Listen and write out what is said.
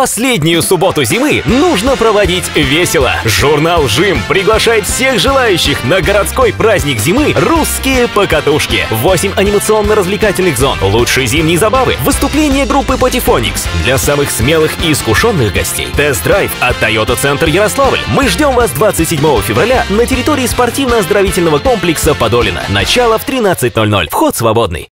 Последнюю субботу зимы нужно проводить весело. Журнал «Жим» приглашает всех желающих на городской праздник зимы «Русские покатушки». 8 анимационно-развлекательных зон, лучшие зимние забавы, выступление группы Патифоникс для самых смелых и искушенных гостей. Тест-драйв от Toyota Центр Ярославль. Мы ждем вас 27 февраля на территории спортивно-оздоровительного комплекса Подолина. Начало в 13.00. Вход свободный.